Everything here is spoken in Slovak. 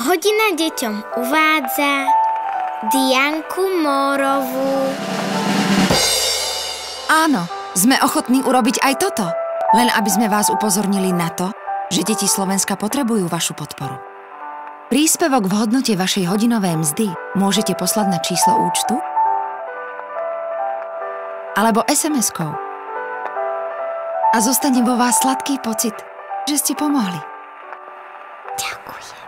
Hodina deťom uvádza Dianku Mórovú. Áno, sme ochotní urobiť aj toto. Len aby sme vás upozornili na to, že deti Slovenska potrebujú vašu podporu. Príspevok v hodnote vašej hodinovej mzdy môžete poslať na číslo účtu alebo SMS-kou. A zostane vo vás sladký pocit, že ste pomohli. Ďakujem.